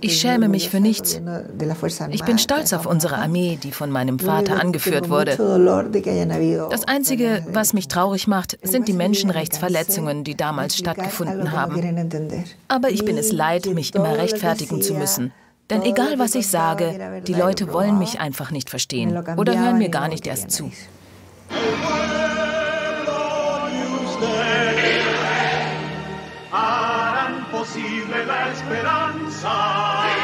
Ich schäme mich für nichts. Ich bin stolz auf unsere Armee, die von meinem Vater angeführt wurde. Das Einzige, was mich traurig macht, sind die Menschenrechtsverletzungen, die damals stattgefunden haben. Aber ich bin es leid, mich immer rechtfertigen zu müssen. Denn egal was ich sage, die Leute wollen mich einfach nicht verstehen oder hören mir gar nicht erst zu. Posible la esperanza.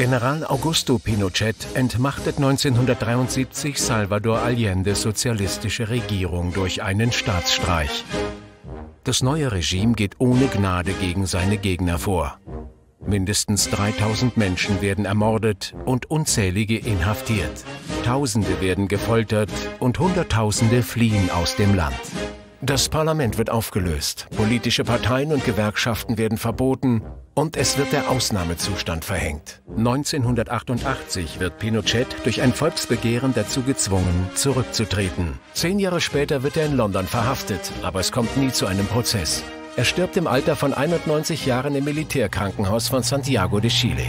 General Augusto Pinochet entmachtet 1973 Salvador Allende's sozialistische Regierung durch einen Staatsstreich. Das neue Regime geht ohne Gnade gegen seine Gegner vor. Mindestens 3000 Menschen werden ermordet und unzählige inhaftiert. Tausende werden gefoltert und Hunderttausende fliehen aus dem Land. Das Parlament wird aufgelöst, politische Parteien und Gewerkschaften werden verboten und es wird der Ausnahmezustand verhängt. 1988 wird Pinochet durch ein Volksbegehren dazu gezwungen, zurückzutreten. Zehn Jahre später wird er in London verhaftet, aber es kommt nie zu einem Prozess. Er stirbt im Alter von 91 Jahren im Militärkrankenhaus von Santiago de Chile.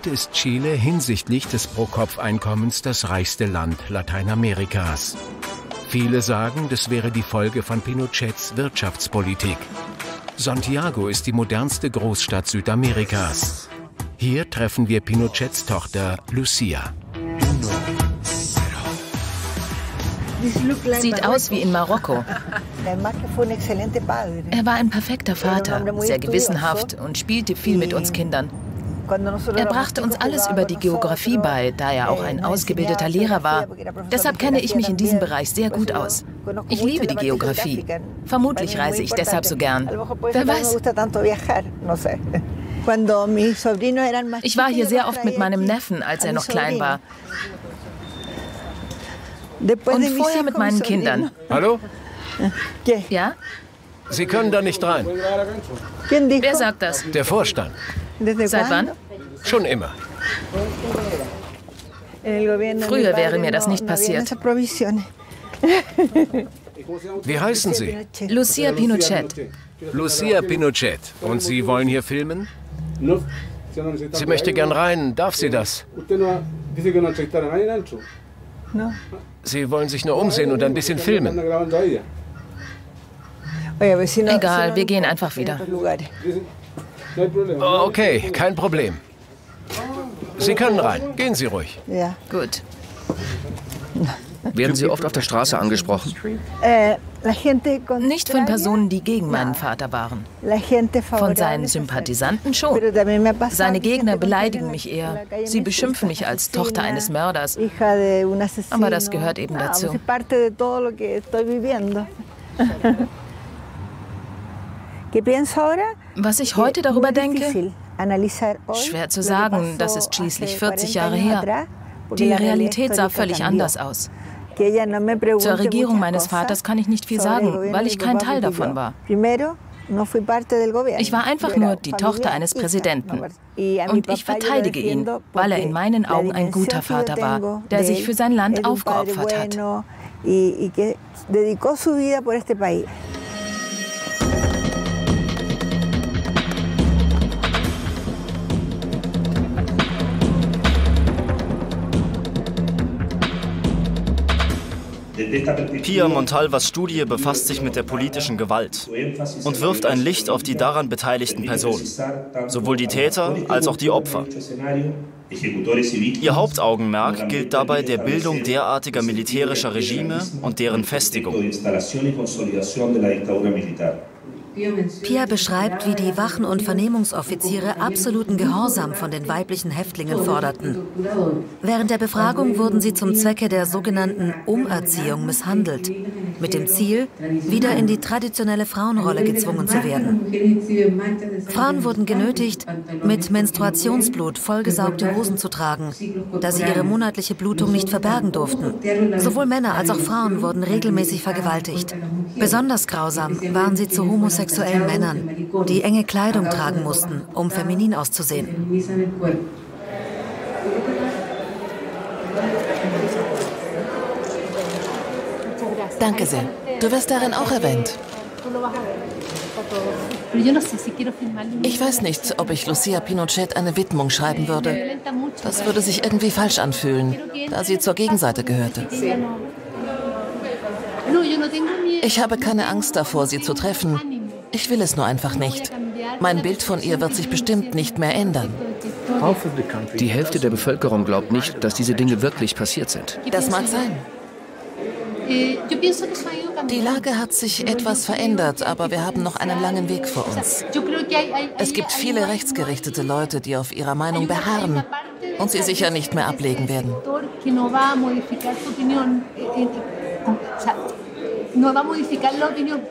Heute ist Chile hinsichtlich des Pro-Kopf-Einkommens das reichste Land Lateinamerikas. Viele sagen, das wäre die Folge von Pinochets Wirtschaftspolitik. Santiago ist die modernste Großstadt Südamerikas. Hier treffen wir Pinochets Tochter Lucia. Sieht aus wie in Marokko. Er war ein perfekter Vater, sehr gewissenhaft und spielte viel mit uns Kindern. Er brachte uns alles über die Geografie bei, da er auch ein ausgebildeter Lehrer war. Deshalb kenne ich mich in diesem Bereich sehr gut aus. Ich liebe die Geografie. Vermutlich reise ich deshalb so gern. Wer weiß. Ich war hier sehr oft mit meinem Neffen, als er noch klein war. Und vorher mit meinen Kindern. Hallo? Ja? Sie können da nicht rein. Wer sagt das? Der Vorstand. Seit wann? Schon immer. Früher wäre mir das nicht passiert. Wie heißen Sie? Lucia Pinochet. Lucia Pinochet. Und Sie wollen hier filmen? Sie möchte gern rein. Darf sie das? Sie wollen sich nur umsehen und ein bisschen filmen. Egal, wir gehen einfach wieder. Okay, kein Problem. Sie können rein. Gehen Sie ruhig. Ja. Gut. Werden Sie oft auf der Straße angesprochen? Nicht von Personen, die gegen meinen Vater waren. Von seinen Sympathisanten schon. Seine Gegner beleidigen mich eher. Sie beschimpfen mich als Tochter eines Mörders. Aber das gehört eben dazu. Was ich heute darüber denke? Schwer zu sagen, das ist schließlich 40 Jahre her. Die Realität sah völlig anders aus. Zur Regierung meines Vaters kann ich nicht viel sagen, weil ich kein Teil davon war. Ich war einfach nur die Tochter eines Präsidenten. Und ich verteidige ihn, weil er in meinen Augen ein guter Vater war, der sich für sein Land aufgeopfert hat. Pia Montalvas Studie befasst sich mit der politischen Gewalt und wirft ein Licht auf die daran beteiligten Personen, sowohl die Täter als auch die Opfer. Ihr Hauptaugenmerk gilt dabei der Bildung derartiger militärischer Regime und deren Festigung. Pia beschreibt, wie die Wachen- und Vernehmungsoffiziere absoluten Gehorsam von den weiblichen Häftlingen forderten. Während der Befragung wurden sie zum Zwecke der sogenannten Umerziehung misshandelt, mit dem Ziel, wieder in die traditionelle Frauenrolle gezwungen zu werden. Frauen wurden genötigt, mit Menstruationsblut vollgesaugte Hosen zu tragen, da sie ihre monatliche Blutung nicht verbergen durften. Sowohl Männer als auch Frauen wurden regelmäßig vergewaltigt. Besonders grausam waren sie zu homosexuellen homosexuellen Männern, die enge Kleidung tragen mussten, um feminin auszusehen. Danke sehr. Du wirst darin auch erwähnt. Ich weiß nicht, ob ich Lucia Pinochet eine Widmung schreiben würde. Das würde sich irgendwie falsch anfühlen, da sie zur Gegenseite gehörte. Ich habe keine Angst davor, sie zu treffen. Ich will es nur einfach nicht. Mein Bild von ihr wird sich bestimmt nicht mehr ändern. Die Hälfte der Bevölkerung glaubt nicht, dass diese Dinge wirklich passiert sind. Das mag sein. Die Lage hat sich etwas verändert, aber wir haben noch einen langen Weg vor uns. Es gibt viele rechtsgerichtete Leute, die auf ihrer Meinung beharren und sie sicher nicht mehr ablegen werden.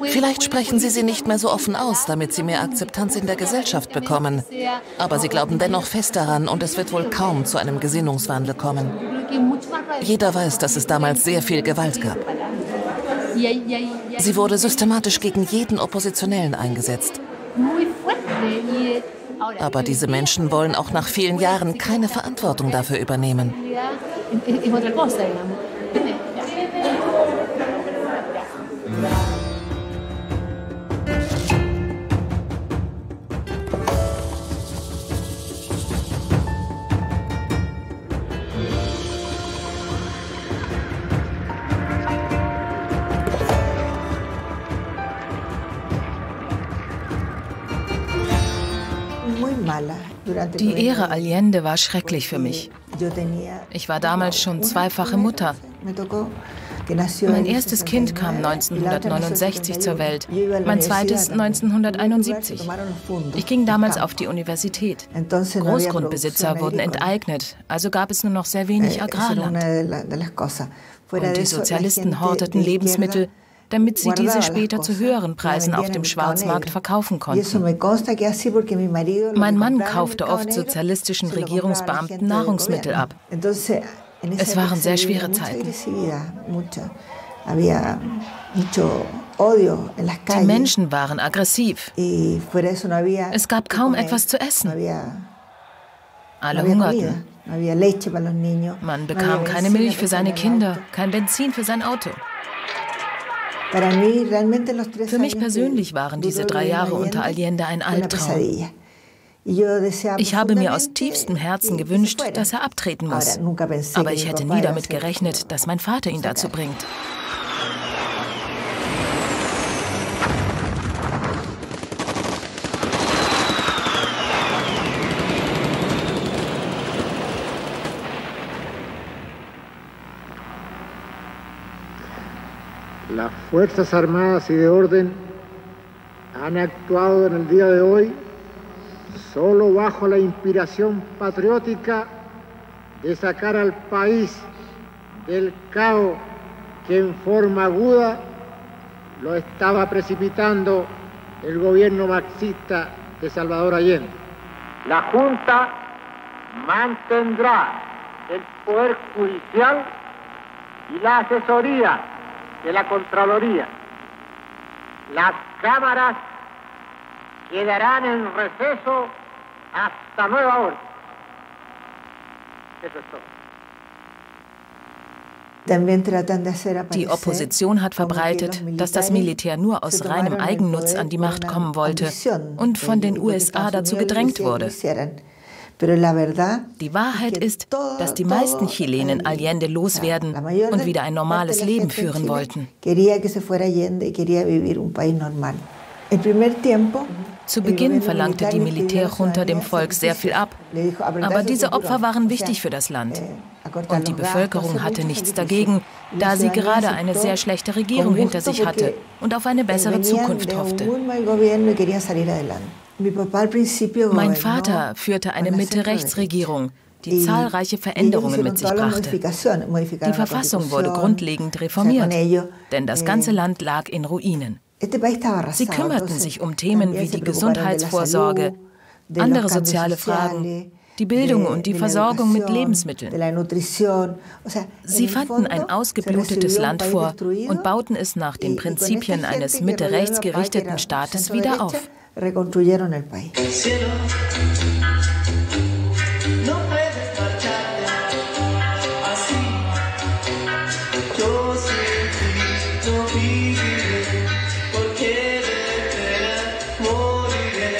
Vielleicht sprechen Sie sie nicht mehr so offen aus, damit Sie mehr Akzeptanz in der Gesellschaft bekommen. Aber Sie glauben dennoch fest daran und es wird wohl kaum zu einem Gesinnungswandel kommen. Jeder weiß, dass es damals sehr viel Gewalt gab. Sie wurde systematisch gegen jeden Oppositionellen eingesetzt. Aber diese Menschen wollen auch nach vielen Jahren keine Verantwortung dafür übernehmen. Die Ehre Allende war schrecklich für mich. Ich war damals schon zweifache Mutter. Mein erstes Kind kam 1969 zur Welt, mein zweites 1971. Ich ging damals auf die Universität. Großgrundbesitzer wurden enteignet, also gab es nur noch sehr wenig eh, Agrarland. Und die Sozialisten horteten Lebensmittel, damit sie diese später zu höheren Preisen auf dem Schwarzmarkt verkaufen konnten. Mein Mann kaufte oft sozialistischen Regierungsbeamten Nahrungsmittel ab. Es waren sehr schwere Zeiten. Die Menschen waren aggressiv. Es gab kaum etwas zu essen. Alle hungerten. Man bekam keine Milch für seine Kinder, kein Benzin für sein Auto. Für mich persönlich waren diese drei Jahre unter Allende ein Albtraum. Ich habe mir aus tiefstem Herzen gewünscht, dass er abtreten muss. Aber ich hätte nie damit gerechnet, dass mein Vater ihn dazu bringt. Las Fuerzas Armadas y de Orden han actuado en el día de hoy solo bajo la inspiración patriótica de sacar al país del caos que en forma aguda lo estaba precipitando el gobierno marxista de Salvador Allende. La Junta mantendrá el Poder Judicial y la asesoría de la Contraloría. Las cámaras quedarán en receso hasta nueva orden. Eso es todo. Die Opposition hat verbreitet, dass das Militär nur aus reinem Eigennutz an die Macht kommen wollte und von den USA dazu gedrängt wurde. Die Wahrheit ist, dass die meisten Chilenen Allende loswerden und wieder ein normales Leben führen wollten. Zu Beginn verlangte die Militärjunta dem Volk sehr viel ab, aber diese Opfer waren wichtig für das Land. Eh, und die Bevölkerung hatte nichts dagegen, da sie gerade eine sehr schlechte Regierung hinter sich hatte und auf eine bessere Zukunft hoffte. Mein Vater führte eine Mitte-Rechts-Regierung, die zahlreiche Veränderungen mit sich brachte. Die Verfassung wurde grundlegend reformiert, denn das ganze eh, Land lag in Ruinen. Sie kümmerten sich um Themen wie die Gesundheitsvorsorge, andere soziale Fragen, die Bildung und die Versorgung mit Lebensmitteln. Sie fanden ein ausgeblutetes Land vor und bauten es nach den Prinzipien eines mitte-rechts gerichteten Staates wieder auf. reconstruyeron el país. Cielo, no puedes marcharte así. Yo siento viviré, porque de moriré.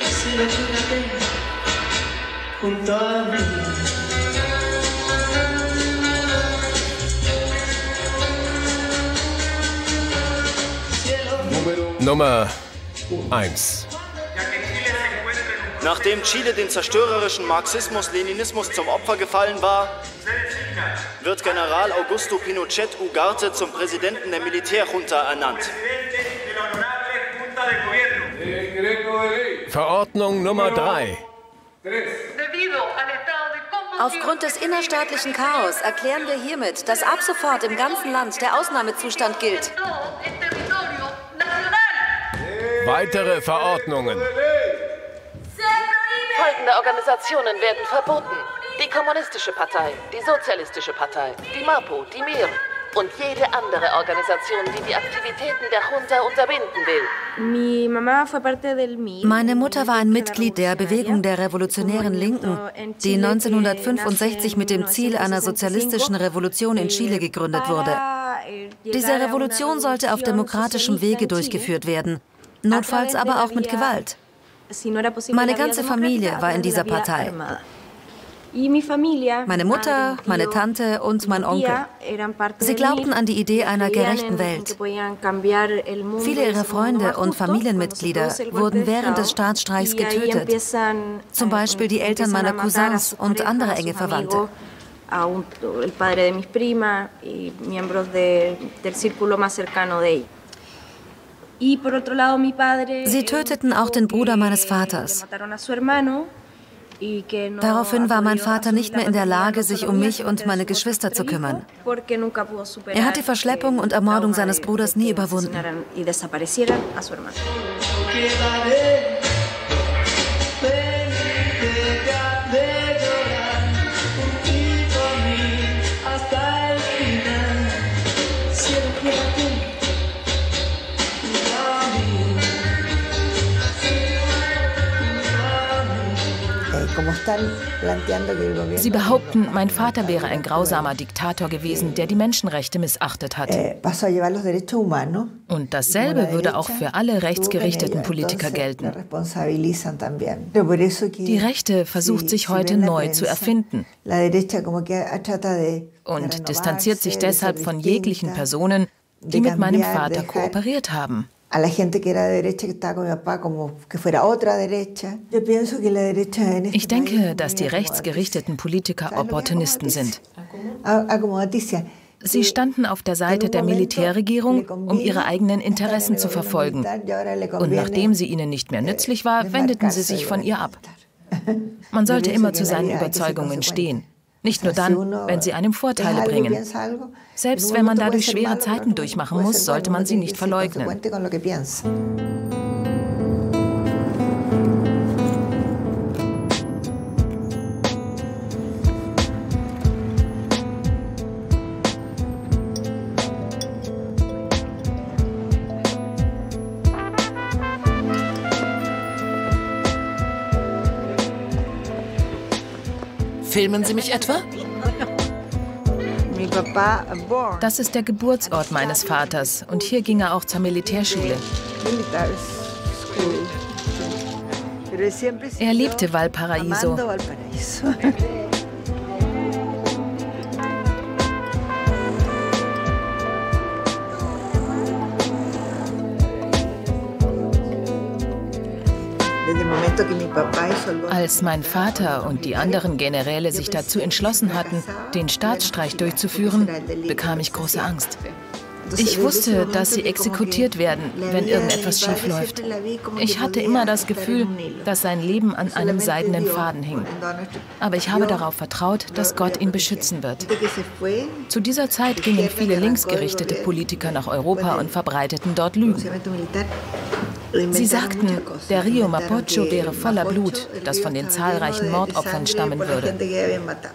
Así lo junto a mí. Noma 1. Nachdem Chile den zerstörerischen Marxismus-Leninismus zum Opfer gefallen war, wird General Augusto Pinochet Ugarte zum Präsidenten der Militärjunta ernannt. Verordnung Nummer 3. Aufgrund des innerstaatlichen Chaos erklären wir hiermit, dass ab sofort im ganzen Land der Ausnahmezustand gilt. Weitere Verordnungen. Folgende Organisationen werden verboten. Die Kommunistische Partei, die Sozialistische Partei, die MAPO, die MIR und jede andere Organisation, die die Aktivitäten der Junta unterbinden will. Meine Mutter war ein Mitglied der Bewegung der Revolutionären Linken, die 1965 mit dem Ziel einer sozialistischen Revolution in Chile gegründet wurde. Diese Revolution sollte auf demokratischem Wege durchgeführt werden notfalls aber auch mit Gewalt. Meine ganze Familie war in dieser Partei. Meine Mutter, meine Tante und mein Onkel. Sie glaubten an die Idee einer gerechten Welt. Viele ihrer Freunde und Familienmitglieder wurden während des Staatsstreichs getötet. Zum Beispiel die Eltern meiner Cousins und andere enge Verwandte. el padre de mis primas y miembros de, del círculo más cercano de ellos. Sie töteten auch den Bruder meines Vaters. Daraufhin war mein Vater nicht mehr in der Lage, sich um mich und meine Geschwister zu kümmern. Er hat die Verschleppung und Ermordung seines Bruders nie überwunden. Sie behaupten, mein Vater wäre ein grausamer Diktator gewesen, der die Menschenrechte missachtet hat. Eh, Und dasselbe würde auch für alle rechtsgerichteten Politiker gelten. Die Rechte versucht sich heute neu zu erfinden. und distanziert sich deshalb von jeglichen Personen, die mit meinem Vater kooperiert haben a la gente que era de derecha, que estaba con mi papá, como que fuera otra derecha. Yo pienso que la derecha en Ich denke, dass die rechtsgerichteten Politiker Opportunisten sind. Sie standen auf der Seite der Militärregierung, um ihre eigenen Interessen zu verfolgen. Und nachdem sie ihnen nicht mehr nützlich war, wendeten sie sich von ihr ab. Man sollte immer zu seinen Überzeugungen stehen. Nicht nur dann, wenn sie einem Vorteile bringen. Selbst wenn man dadurch schwere Zeiten durchmachen muss, sollte man sie nicht verleugnen. Filmen Sie mich etwa? Das ist der Geburtsort meines Vaters und hier ging er auch zur Militärschule. Er liebte Valparaiso. Als mein Vater und die anderen Generäle sich dazu entschlossen hatten, den Staatsstreich durchzuführen, bekam ich große Angst. Ich wusste, dass sie exekutiert werden, wenn irgendetwas schiefläuft. Ich hatte immer das Gefühl, dass sein Leben an einem seidenen Faden hing. Aber ich habe darauf vertraut, dass Gott ihn beschützen wird. Zu dieser Zeit gingen viele linksgerichtete Politiker nach Europa und verbreiteten dort Lügen. Sie sagten, der Rio Mapocho wäre voller Blut, das von den zahlreichen Mordopfern stammen würde.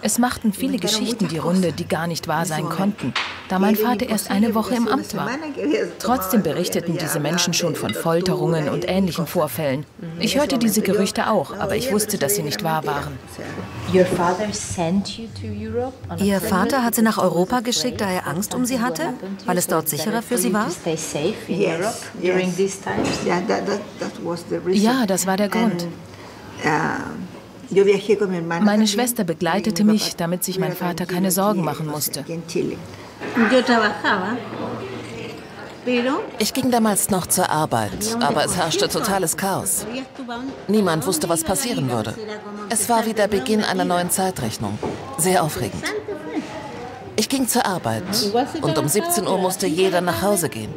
Es machten viele Geschichten die Runde, die gar nicht wahr sein konnten, da mein Vater erst eine Woche im Amt war. Trotzdem berichteten diese Menschen schon von Folterungen und ähnlichen Vorfällen. Ich hörte diese Gerüchte auch, aber ich wusste, dass sie nicht wahr waren. Ihr Vater hat sie nach Europa geschickt, da er Angst um sie hatte, weil es dort sicherer für sie war? Ja, das war der Grund. Meine Schwester begleitete mich, damit sich mein Vater keine Sorgen machen musste. Ich ging damals noch zur Arbeit, aber es herrschte totales Chaos. Niemand wusste, was passieren würde. Es war wie der Beginn einer neuen Zeitrechnung. Sehr aufregend. Ich ging zur Arbeit und um 17 Uhr musste jeder nach Hause gehen.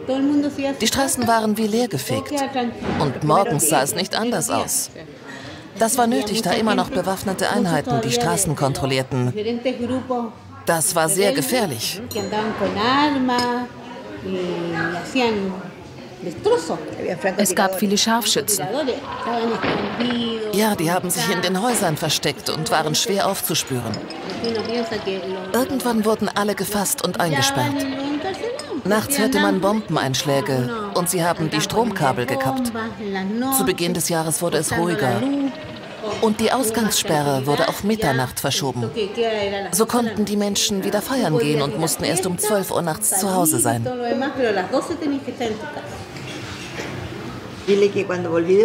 Die Straßen waren wie leergefegt und morgens sah es nicht anders aus. Das war nötig, da immer noch bewaffnete Einheiten die Straßen kontrollierten. Das war sehr gefährlich. Es gab viele Scharfschützen. Ja, die haben sich in den Häusern versteckt und waren schwer aufzuspüren. Irgendwann wurden alle gefasst und eingesperrt. Nachts hörte man Bombeneinschläge und sie haben die Stromkabel gekappt. Zu Beginn des Jahres wurde es ruhiger. Und die Ausgangssperre wurde auf Mitternacht verschoben. So konnten die Menschen wieder feiern gehen und mussten erst um 12 Uhr nachts zu Hause sein.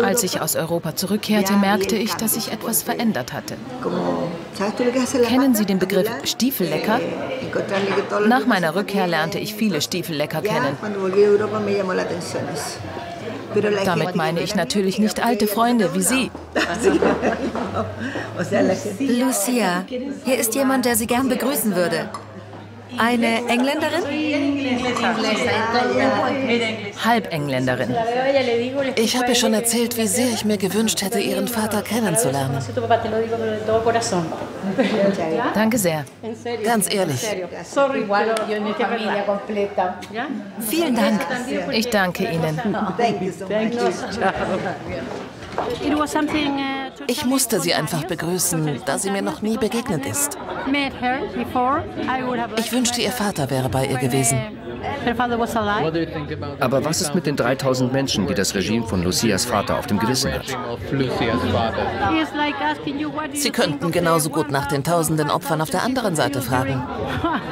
Als ich aus Europa zurückkehrte, merkte ich, dass sich etwas verändert hatte. Kennen Sie den Begriff Stiefellecker? Nach meiner Rückkehr lernte ich viele Stiefellecker kennen. Damit meine ich natürlich nicht alte Freunde wie Sie. Lucia, hier ist jemand, der Sie gern begrüßen würde. Eine Engländerin? Halbengländerin. Ich habe ihr schon erzählt, wie sehr ich mir gewünscht hätte, ihren Vater kennenzulernen. Danke sehr. Ganz ehrlich. Vielen Dank. Ich danke Ihnen. Ich musste sie einfach begrüßen, da sie mir noch nie begegnet ist. Ich wünschte, ihr Vater wäre bei ihr gewesen. Aber was ist mit den 3000 Menschen, die das Regime von Lucias Vater auf dem Gewissen hat? Sie könnten genauso gut nach den tausenden Opfern auf der anderen Seite fragen.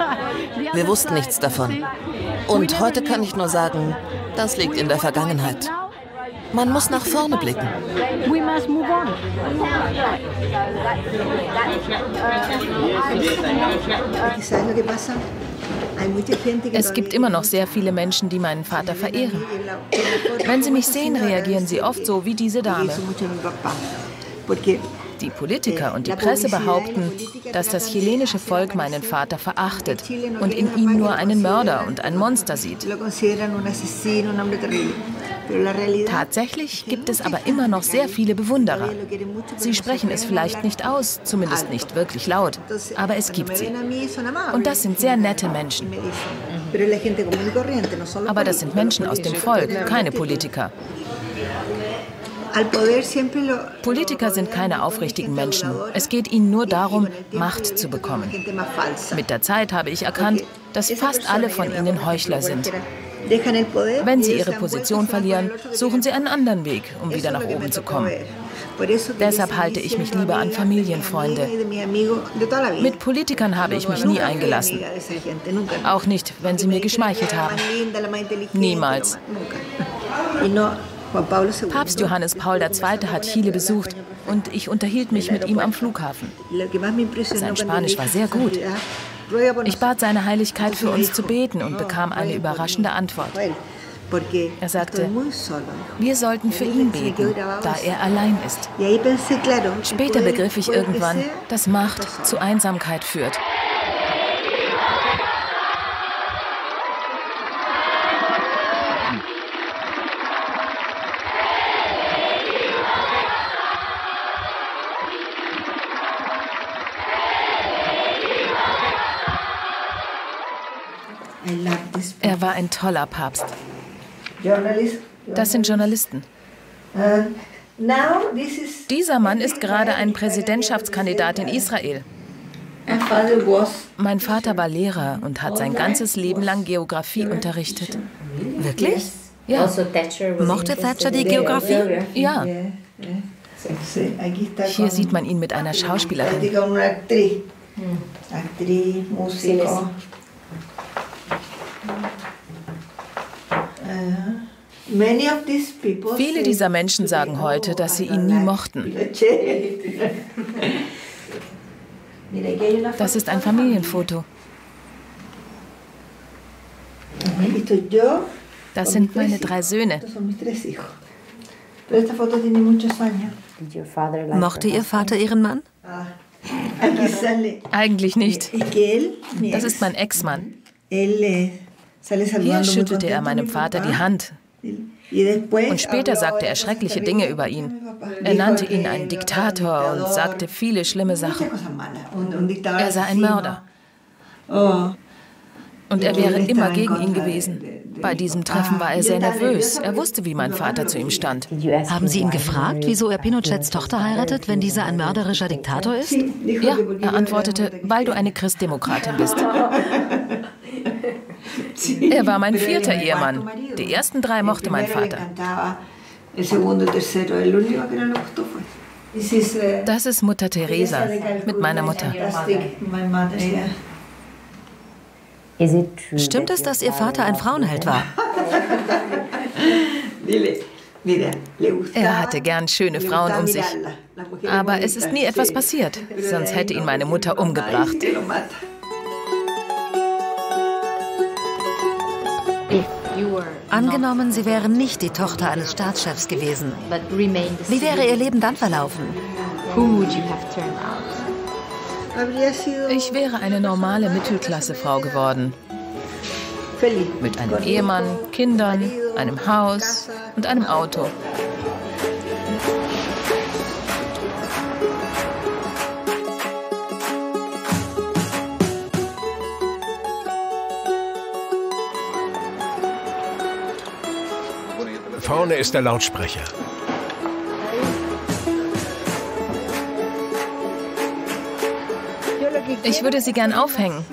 Wir wussten nichts davon. Und heute kann ich nur sagen, das liegt in der Vergangenheit. Man muss nach vorne blicken. Es gibt immer noch sehr viele Menschen, die meinen Vater verehren. Wenn sie mich sehen, reagieren sie oft so wie diese Dame. Die Politiker und die Presse behaupten, dass das chilenische Volk meinen Vater verachtet und in ihm nur einen Mörder und ein Monster sieht. Tatsächlich gibt es aber immer noch sehr viele Bewunderer. Sie sprechen es vielleicht nicht aus, zumindest nicht wirklich laut, aber es gibt sie. Und das sind sehr nette Menschen. Aber das sind Menschen aus dem Volk, keine Politiker. Politiker sind keine aufrichtigen Menschen. Es geht ihnen nur darum, Macht zu bekommen. Mit der Zeit habe ich erkannt, dass fast alle von ihnen Heuchler sind. Wenn sie ihre Position verlieren, suchen sie einen anderen Weg, um wieder nach oben zu kommen. Deshalb halte ich mich lieber an Familienfreunde. Mit Politikern habe ich mich nie eingelassen. Auch nicht, wenn sie mir geschmeichelt haben. Niemals. Papst Johannes Paul II. hat Chile besucht und ich unterhielt mich mit ihm am Flughafen. Sein Spanisch war sehr gut. Ich bat seine Heiligkeit für uns zu beten und bekam eine überraschende Antwort. Er sagte, wir sollten für ihn beten, da er allein ist. Später begriff ich irgendwann, dass Macht zu Einsamkeit führt. Ein toller Papst. Das sind Journalisten. Dieser Mann ist gerade ein Präsidentschaftskandidat in Israel. Mein Vater war Lehrer und hat sein ganzes Leben lang Geografie unterrichtet. Wirklich? Ja. Also Mochte Thatcher die Geografie? Ja. Hier sieht man ihn mit einer Schauspielerin. Viele dieser Menschen sagen heute, dass sie ihn nie mochten. Das ist ein Familienfoto. Das sind meine drei Söhne. Mochte Ihr Vater Ihren Mann? Eigentlich nicht. Das ist mein Ex-Mann. Hier schüttelte er meinem Vater die Hand. Und später sagte er schreckliche Dinge über ihn. Er nannte ihn einen Diktator und sagte viele schlimme Sachen. Er sei ein Mörder. Und er wäre immer gegen ihn gewesen. Bei diesem Treffen war er sehr nervös. Er wusste, wie mein Vater zu ihm stand. Haben Sie ihn gefragt, wieso er Pinochets Tochter heiratet, wenn dieser ein mörderischer Diktator ist? Ja, er antwortete, weil du eine Christdemokratin bist. Er war mein vierter Ehemann. Die ersten drei mochte mein Vater. Das ist Mutter Teresa mit meiner Mutter. Stimmt es, dass Ihr Vater ein Frauenheld war? Er hatte gern schöne Frauen um sich. Aber es ist nie etwas passiert, sonst hätte ihn meine Mutter umgebracht. Angenommen, Sie wären nicht die Tochter eines Staatschefs gewesen. Wie wäre Ihr Leben dann verlaufen? Ich wäre eine normale Mittelklassefrau geworden. Mit einem Ehemann, Kindern, einem Haus und einem Auto. Vorne ist der Lautsprecher. Ich würde sie gern aufhängen.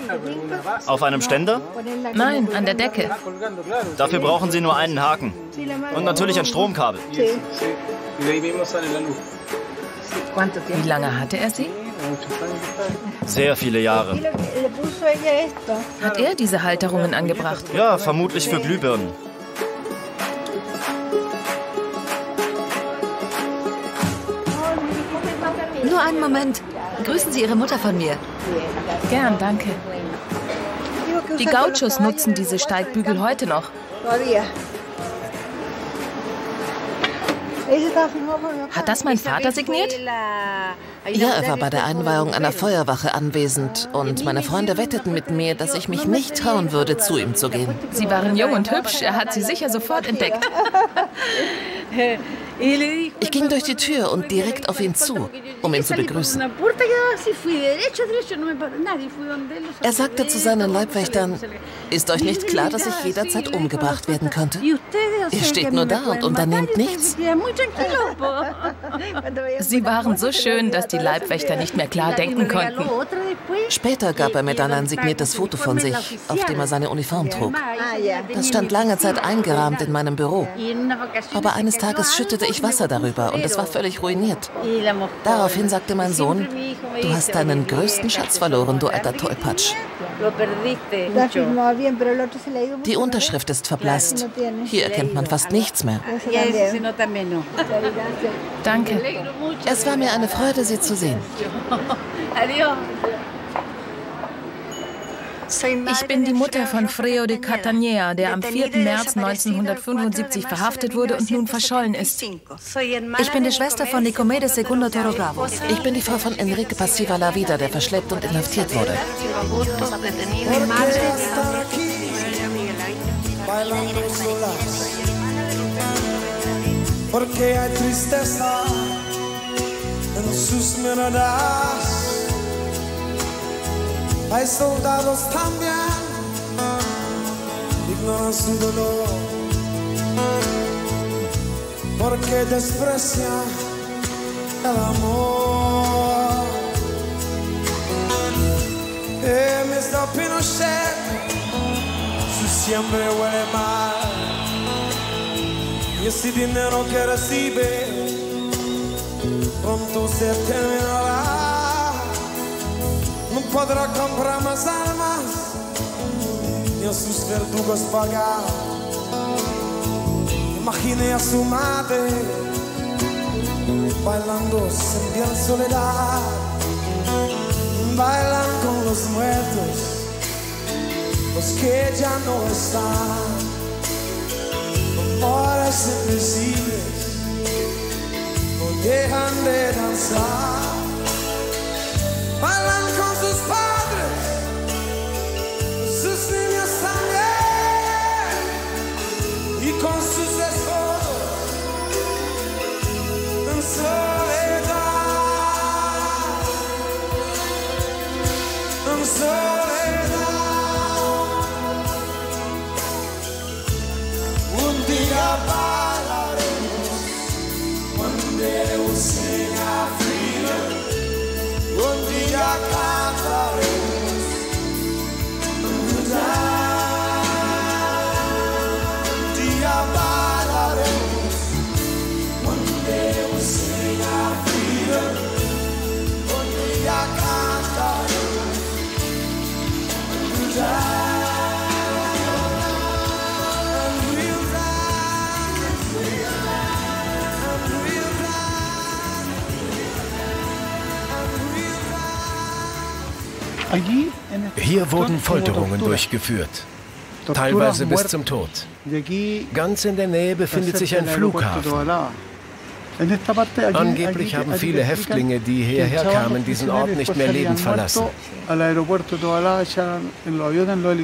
Auf einem Ständer? Nein, an der Decke. Dafür brauchen Sie nur einen Haken. Und natürlich ein Stromkabel. Wie lange hatte er sie? Sehr viele Jahre. Hat er diese Halterungen angebracht? Ja, vermutlich für Glühbirnen. Einen Moment. Grüßen Sie Ihre Mutter von mir. Gern, danke. Die Gauchos nutzen diese Steigbügel heute noch. Hat das mein Vater signiert? Ja, er war bei der Einweihung einer Feuerwache anwesend und meine Freunde wetteten mit mir, dass ich mich nicht trauen würde, zu ihm zu gehen. Sie waren jung und hübsch, er hat sie sicher sofort entdeckt. Ich ging durch die Tür und direkt auf ihn zu, um ihn zu begrüßen. Er sagte zu seinen Leibwächtern, ist euch nicht klar, dass ich jederzeit umgebracht werden könnte? Ihr steht nur da und unternehmt nichts. Sie waren so schön, dass die Leibwächter nicht mehr klar denken konnten. Später gab er mir dann ein signiertes Foto von sich, auf dem er seine Uniform trug. Das stand lange Zeit eingerahmt in meinem Büro. Aber eines Tages schüttete ich Wasser darüber und es war völlig ruiniert. Daraufhin sagte mein Sohn, du hast deinen größten Schatz verloren, du alter Tollpatsch. Die Unterschrift ist verblasst. Hier erkennt man fast nichts mehr. Danke. Es war mir eine Freude, Sie zu sehen. Ich bin die Mutter von Freo de Catania, der am 4. März 1975 verhaftet wurde und nun verschollen ist. Ich bin die Schwester von Nicomedes Segundo Toro Bravo. Ich bin die Frau von Enrique Passiva La Vida, der verschleppt und inhaftiert wurde. Porque hay tristeza en sus miradas. Hay soldados también, ignoran su dolor, porque desprecian el amor. Eh, Mr. Pinochet, su siempre huele mal, y ese dinero que recibe pronto se terminará. Podrá comprar más armas ni a sus verdugos pagar. Imagine a su madre bailando sin soledad, bailan con los muertos, los que ya no están, amores invisibles, no dejan de danzar. Hier wurden Folterungen durchgeführt, teilweise bis zum Tod. Ganz in der Nähe befindet sich ein Flughafen. Angeblich haben viele Häftlinge, die hierher kamen, diesen Ort nicht mehr lebend verlassen.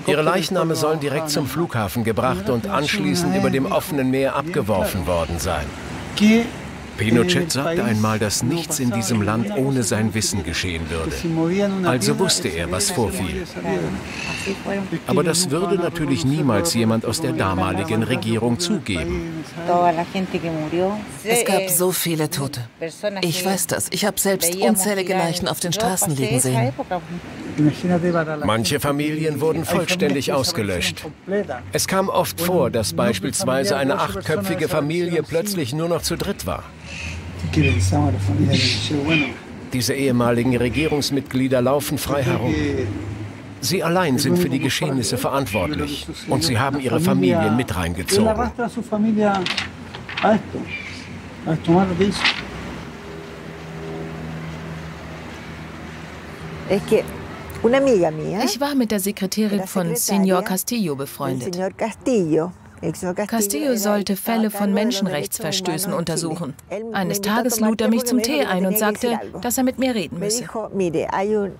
Ihre Leichname sollen direkt zum Flughafen gebracht und anschließend über dem offenen Meer abgeworfen worden sein. Pinochet sagte einmal, dass nichts in diesem Land ohne sein Wissen geschehen würde. Also wusste er, was vorfiel. Aber das würde natürlich niemals jemand aus der damaligen Regierung zugeben. Es gab so viele Tote. Ich weiß das. Ich habe selbst unzählige Leichen auf den Straßen liegen sehen. Manche Familien wurden vollständig ausgelöscht. Es kam oft vor, dass beispielsweise eine achtköpfige Familie plötzlich nur noch zu dritt war. Diese ehemaligen Regierungsmitglieder laufen frei herum. Sie allein sind für die Geschehnisse verantwortlich und sie haben ihre Familien mit reingezogen. Ich war mit der Sekretärin von Senor Castillo befreundet. Castillo sollte Fälle von Menschenrechtsverstößen untersuchen. Eines Tages lud er mich zum Tee ein und sagte, dass er mit mir reden müsse.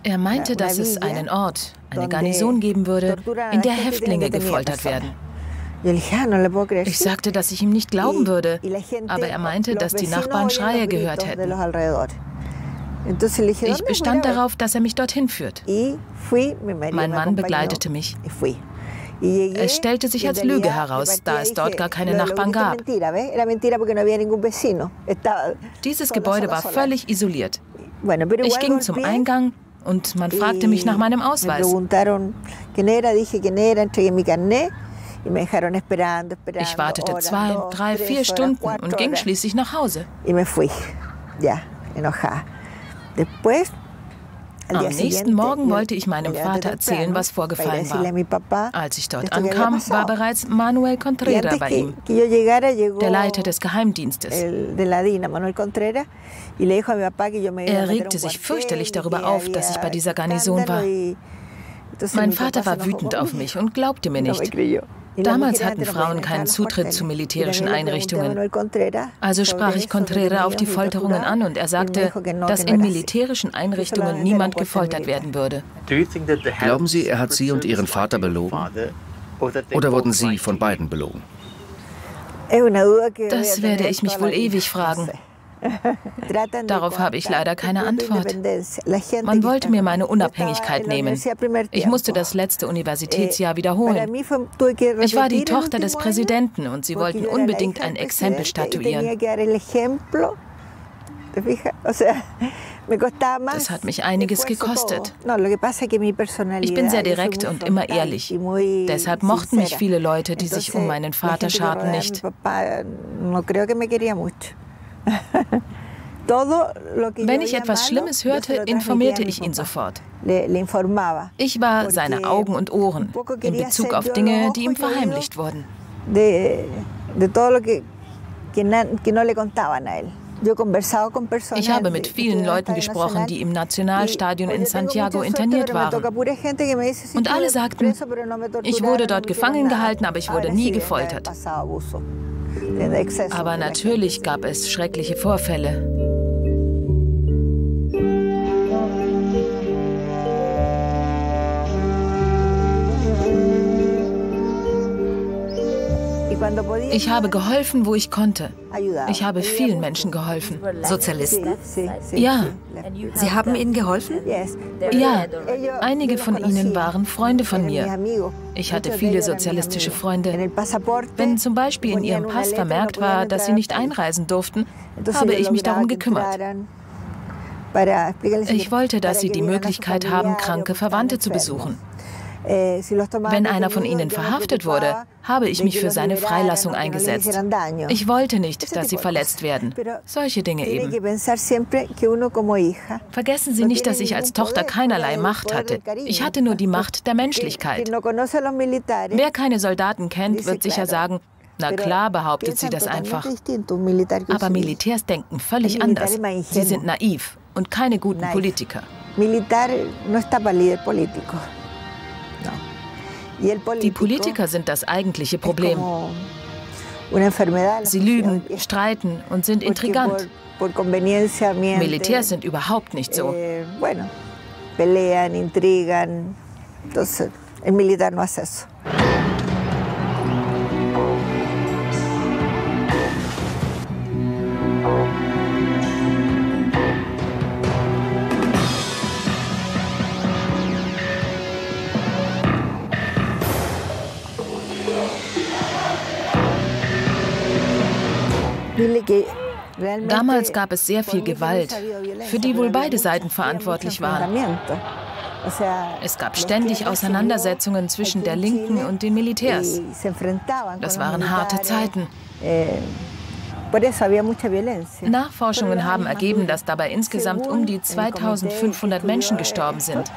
Er meinte, dass es einen Ort, eine Garnison geben würde, in der Häftlinge gefoltert werden. Ich sagte, dass ich ihm nicht glauben würde, aber er meinte, dass die Nachbarn Schreie gehört hätten. Ich bestand darauf, dass er mich dorthin führt. Mein Mann begleitete mich. Es stellte sich als Lüge heraus, da es dort gar keine Nachbarn gab. Dieses Gebäude war völlig isoliert. Ich ging zum Eingang und man fragte mich nach meinem Ausweis. Ich wartete zwei, drei, vier Stunden und ging schließlich nach Hause. Am nächsten Morgen wollte ich meinem Vater erzählen, was vorgefallen war. Als ich dort ankam, war bereits Manuel Contreras bei ihm, der Leiter des Geheimdienstes. Er regte sich fürchterlich darüber auf, dass ich bei dieser Garnison war. Mein Vater war wütend auf mich und glaubte mir nicht. Damals hatten Frauen keinen Zutritt zu militärischen Einrichtungen. Also sprach ich Contreras auf die Folterungen an und er sagte, dass in militärischen Einrichtungen niemand gefoltert werden würde. Glauben Sie, er hat Sie und Ihren Vater belogen? Oder wurden Sie von beiden belogen? Das werde ich mich wohl ewig fragen. Darauf habe ich leider keine Antwort. Man wollte mir meine Unabhängigkeit nehmen. Ich musste das letzte Universitätsjahr wiederholen. Ich war die Tochter des Präsidenten und sie wollten unbedingt ein Exempel statuieren. Das hat mich einiges gekostet. Ich bin sehr direkt und immer ehrlich. Deshalb mochten mich viele Leute, die sich um meinen Vater scharten, nicht. Wenn ich etwas Schlimmes hörte, informierte ich ihn sofort. Ich war seine Augen und Ohren in Bezug auf Dinge, die ihm verheimlicht wurden. Ich habe mit vielen Leuten gesprochen, die im Nationalstadion in Santiago interniert waren. Und alle sagten, ich wurde dort gefangen gehalten, aber ich wurde nie gefoltert. Aber natürlich gab es schreckliche Vorfälle. Ich habe geholfen, wo ich konnte. Ich habe vielen Menschen geholfen. Sozialisten? Ja. Sie haben ihnen geholfen? Ja. Einige von ihnen waren Freunde von mir. Ich hatte viele sozialistische Freunde. Wenn zum Beispiel in ihrem Pass vermerkt war, dass sie nicht einreisen durften, habe ich mich darum gekümmert. Ich wollte, dass sie die Möglichkeit haben, kranke Verwandte zu besuchen. Äh, Wenn einer von ihnen verhaftet wurde, habe ich mich für seine Freilassung eingesetzt. Ich wollte nicht, dass sie verletzt werden. Solche Dinge eben. Vergessen Sie nicht, dass ich als Tochter keinerlei Macht hatte. Ich hatte nur die Macht der Menschlichkeit. Wer keine Soldaten kennt, wird sicher sagen, na klar behauptet sie das einfach. Aber Militärs denken völlig anders. Sie sind naiv und keine guten Politiker. Militar no está para líder político. Die Politiker sind das eigentliche Problem. Sie lügen, streiten und sind intrigant. Militärs sind überhaupt nicht so. Eh, pelean, intrigan. Entonces, el militar no hace eso. Damals gab es sehr viel Gewalt, für die wohl beide Seiten verantwortlich waren. Es gab ständig Auseinandersetzungen zwischen der Linken und den Militärs. Das waren harte Zeiten. Nachforschungen haben ergeben, dass dabei insgesamt um die 2500 Menschen gestorben sind.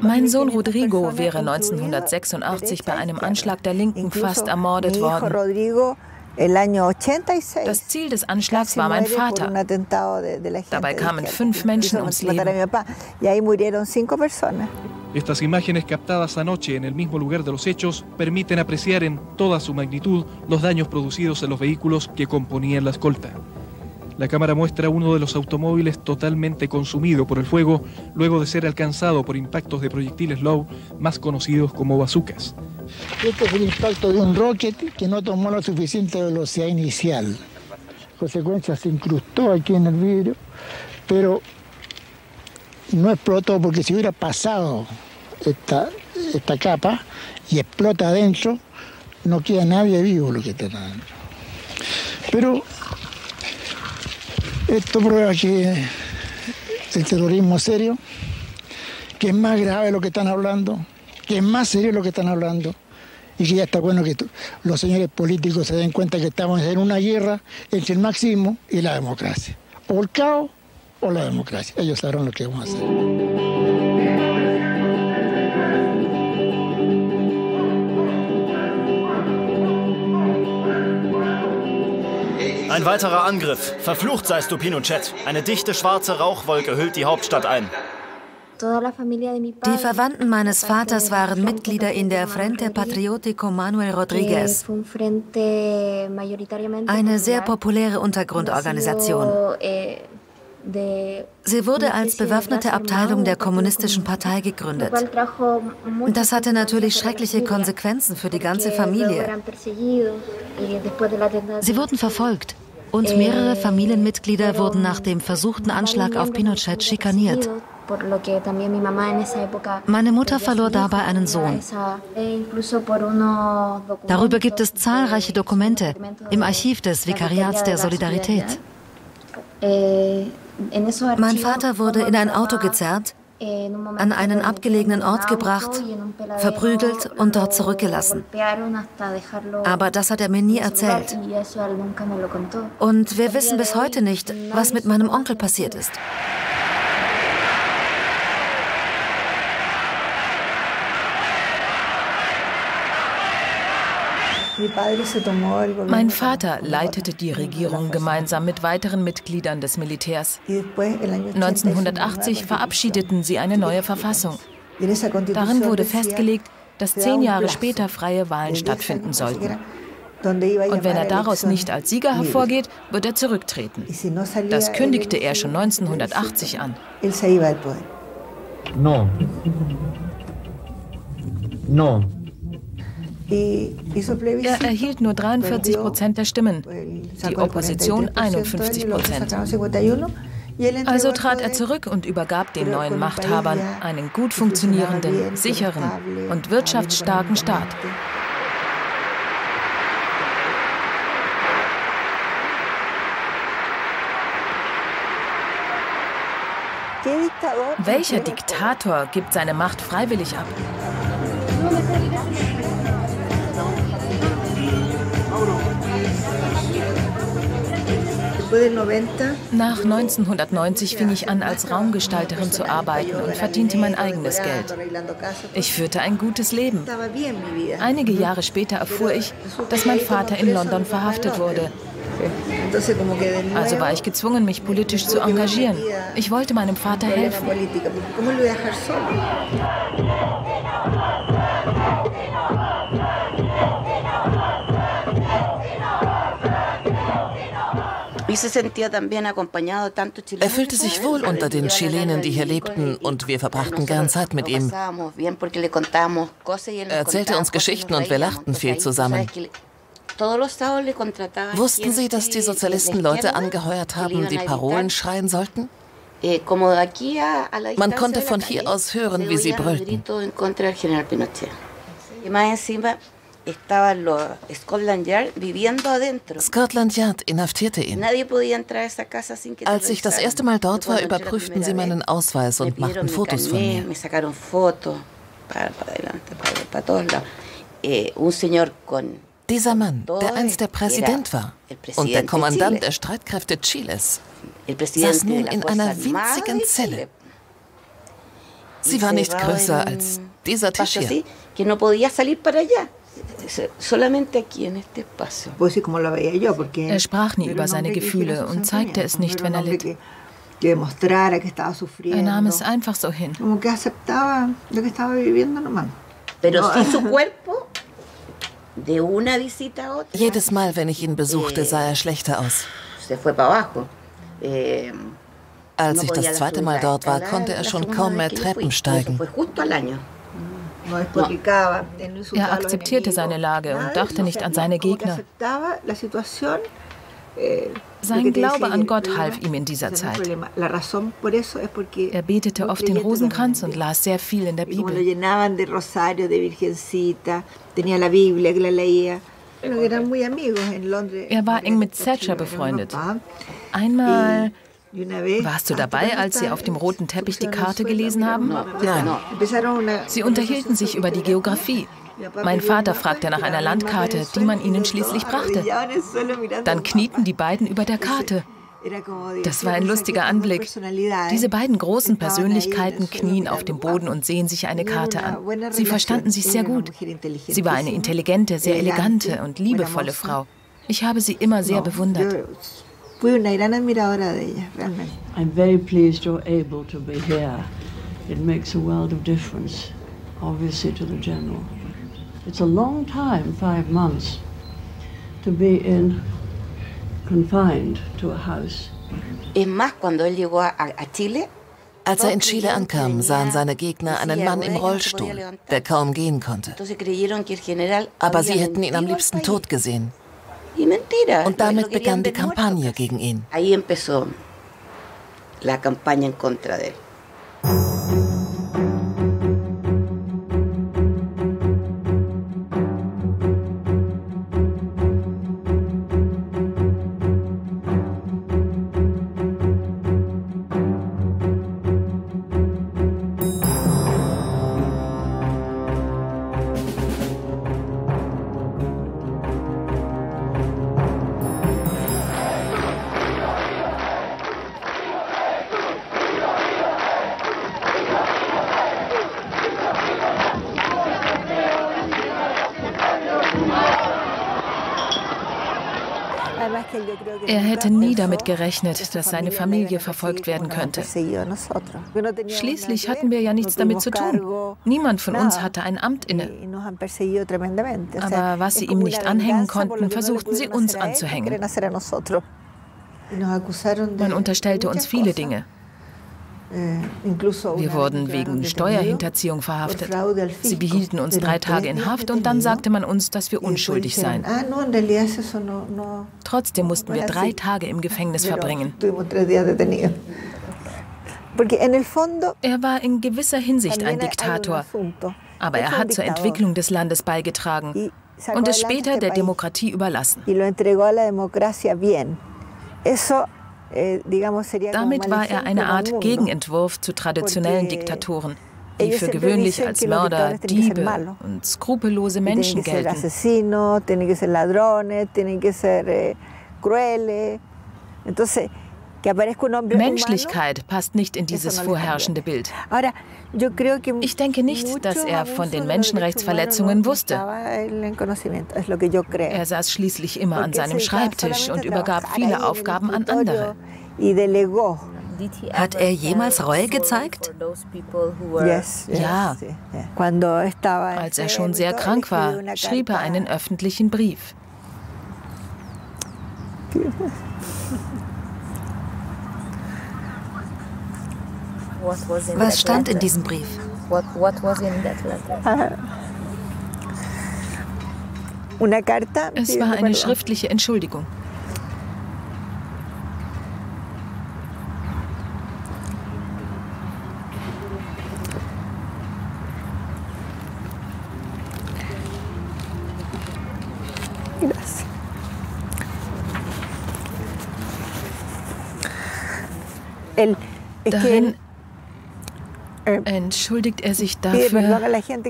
Mein Sohn Rodrigo wäre 1986 bei einem Anschlag der Linken fast ermordet worden. Das Ziel des Anschlags war mein Vater. Dabei kamen fünf Menschen ums Leben. Estas imágenes captadas anoche en el mismo lugar de los hechos permiten apreciar en toda su magnitud los daños producidos en los vehículos que componían la escolta. La cámara muestra uno de los automóviles totalmente consumido por el fuego luego de ser alcanzado por impactos de proyectiles Low, más conocidos como bazucas. Este fue el impacto de un rocket que no tomó la suficiente velocidad inicial. En consecuencia se incrustó aquí en el vidrio, pero no explotó porque si hubiera pasado esta, esta capa y explota adentro, no queda nadie vivo lo que está adentro. Pero esto prueba que el terrorismo es serio, que es más grave lo que están hablando, que es más serio lo que están hablando y que ya está bueno que los señores políticos se den cuenta que estamos en una guerra entre el marxismo y la democracia. O el caos o la democracia. Ellos sabrán lo que vamos a hacer. Ein weiterer Angriff. Verflucht seist du, Pinochet. Eine dichte schwarze Rauchwolke hüllt die Hauptstadt ein. Die Verwandten meines Vaters waren Mitglieder in der Frente Patriotico Manuel Rodriguez, eine sehr populäre Untergrundorganisation. Sie wurde als bewaffnete Abteilung der Kommunistischen Partei gegründet. Das hatte natürlich schreckliche Konsequenzen für die ganze Familie. Sie wurden verfolgt und mehrere Familienmitglieder wurden nach dem versuchten Anschlag auf Pinochet schikaniert. Meine Mutter verlor dabei einen Sohn. Darüber gibt es zahlreiche Dokumente im Archiv des Vikariats der Solidarität. Mein Vater wurde in ein Auto gezerrt, an einen abgelegenen Ort gebracht, verprügelt und dort zurückgelassen. Aber das hat er mir nie erzählt. Und wir wissen bis heute nicht, was mit meinem Onkel passiert ist. Mein Vater leitete die Regierung gemeinsam mit weiteren Mitgliedern des Militärs. 1980 verabschiedeten sie eine neue Verfassung. Darin wurde festgelegt, dass zehn Jahre später freie Wahlen stattfinden sollten. Und wenn er daraus nicht als Sieger hervorgeht, wird er zurücktreten. Das kündigte er schon 1980 an. No. No. Er erhielt nur 43 Prozent der Stimmen, die Opposition 51 Prozent. Also trat er zurück und übergab den neuen Machthabern einen gut funktionierenden, sicheren und wirtschaftsstarken Staat. Welcher Diktator gibt seine Macht freiwillig ab? Nach 1990 fing ich an, als Raumgestalterin zu arbeiten und verdiente mein eigenes Geld. Ich führte ein gutes Leben. Einige Jahre später erfuhr ich, dass mein Vater in London verhaftet wurde. Also war ich gezwungen, mich politisch zu engagieren. Ich wollte meinem Vater helfen. Er fühlte sich wohl unter den Chilenen, die hier lebten, und wir verbrachten gern Zeit mit ihm. Er erzählte uns Geschichten und wir lachten viel zusammen. Wussten Sie, dass die Sozialisten Leute angeheuert haben, die Parolen schreien sollten? Eh, Man konnte von hier aus hören, wie sie brüllten. Scotland Yard inhaftierte ihn. Als ich das erste Mal dort war, überprüften sie meinen Ausweis und machten Fotos von mir. Dieser Mann, der einst der Präsident war und der Kommandant der Streitkräfte Chiles, saß nun in einer winzigen Zelle. Sie war nicht größer als dieser Tisch hier. Er sprach nie über seine Gefühle und zeigte es nicht, wenn er litt. Er nahm es einfach so hin. Jedes Mal, wenn ich ihn besuchte, sah er schlechter aus. Als ich das zweite Mal dort war, konnte er schon kaum mehr Treppen steigen. Er akzeptierte seine Lage und dachte nicht an seine Gegner. Eh, Sein Glaube an Gott half ihm in dieser Zeit. Er betete oft den Rosenkranz und las sehr viel in der Bibel. Er war eng mit Thatcher befreundet. Einmal warst du dabei, als Sie auf dem roten Teppich die Karte gelesen haben? Nein. Sie unterhielten sich über die Geografie. Mein Vater fragte nach einer Landkarte, die man ihnen schließlich brachte. Dann knieten die beiden über der Karte. Das war ein lustiger Anblick. Diese beiden großen Persönlichkeiten knien auf dem Boden und sehen sich eine Karte an. Sie verstanden sich sehr gut. Sie war eine intelligente, sehr elegante und liebevolle Frau. Ich habe sie immer sehr bewundert. I'm very pleased you're able to be here. It makes a world of difference, obviously, to the general. It's a long time, five months, to be in confined to a house. Als er in Chile ankam, sahen seine Gegner einen Mann im Rollstuhl, der kaum gehen konnte. Aber sie hätten ihn am liebsten tot gesehen. Und damit begann die Kampagne gegen ihn. La campaña en contra de él. Er hätte nie damit gerechnet, dass seine Familie verfolgt werden könnte. Schließlich hatten wir ja nichts damit zu tun. Niemand von uns hatte ein Amt inne. Aber was sie ihm nicht anhängen konnten, versuchten sie uns anzuhängen. Man unterstellte uns viele Dinge. Äh, Wir wurden wegen Steuerhinterziehung verhaftet. Sie behielten uns drei Tage in Haft und dann sagte man uns, dass wir unschuldig seien. Ah, Trotzdem mussten wir drei Tage im Gefängnis verbringen. Er war in gewisser Hinsicht ein Diktator, aber er hat zur Entwicklung des Landes beigetragen und es später der Demokratie überlassen. Eh, Damit war er eine Art Gegenentwurf zu traditionellen Diktatoren, die für gewöhnlich als Mörder, Diebe und skrupellose Menschen gelten. Menschlichkeit passt nicht in dieses vorherrschende Bild. Ich denke nicht, dass er von den Menschenrechtsverletzungen wusste. Er saß schließlich immer an seinem Schreibtisch und übergab viele Aufgaben an andere. Hat er jemals Reue gezeigt? Ja. Als er schon sehr krank war, schrieb er einen öffentlichen Brief. Was stand in diesem Brief? Es war eine schriftliche Entschuldigung. Darin entschuldigt er sich dafür,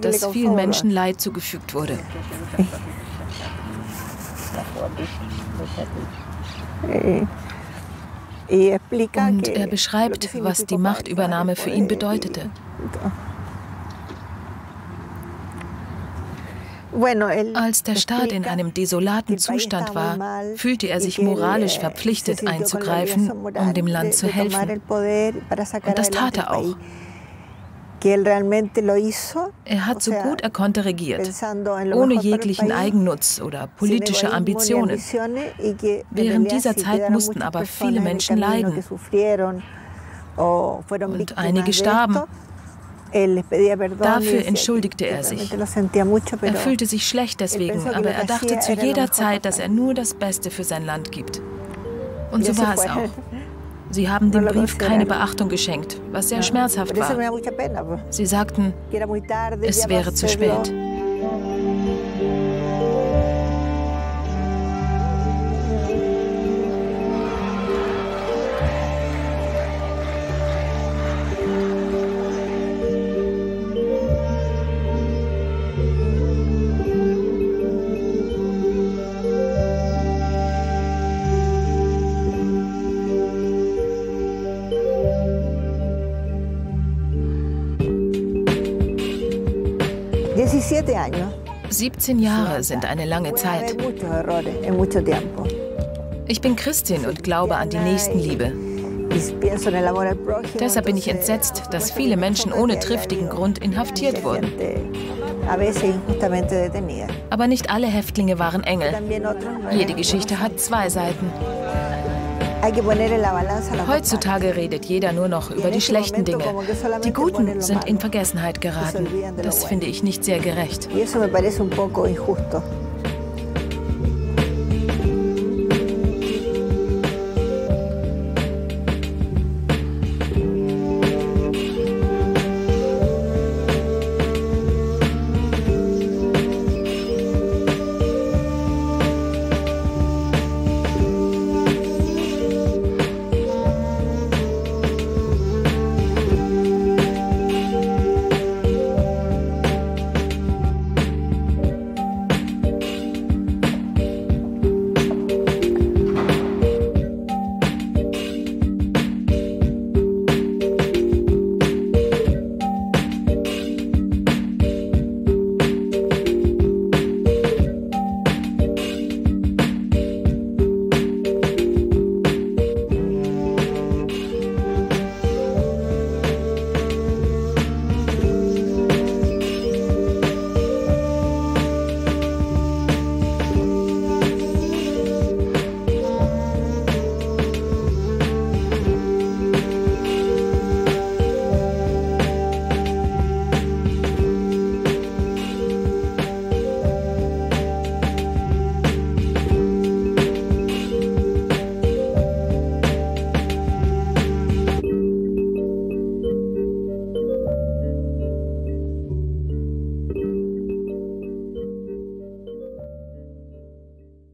dass vielen Menschen Leid zugefügt wurde. Und er beschreibt, was die Machtübernahme für ihn bedeutete. Als der Staat in einem desolaten Zustand war, fühlte er sich moralisch verpflichtet einzugreifen, um dem Land zu helfen. Und das tat er auch. Er hat so gut er konnte regiert, ohne jeglichen Eigennutz oder politische Ambitionen. Während dieser Zeit mussten aber viele Menschen leiden und einige starben. Dafür entschuldigte er sich. Er fühlte sich schlecht deswegen, aber er dachte zu jeder Zeit, dass er nur das Beste für sein Land gibt. Und so war es auch. Sie haben dem Brief keine Beachtung geschenkt, was sehr schmerzhaft war. Sie sagten, es wäre zu spät. 17 Jahre sind eine lange Zeit. Ich bin Christin und glaube an die Nächstenliebe. Deshalb bin ich entsetzt, dass viele Menschen ohne triftigen Grund inhaftiert wurden. Aber nicht alle Häftlinge waren Engel. Jede Geschichte hat zwei Seiten. Heutzutage redet jeder nur noch über die schlechten Dinge. Die Guten sind in Vergessenheit geraten. Das finde ich nicht sehr gerecht.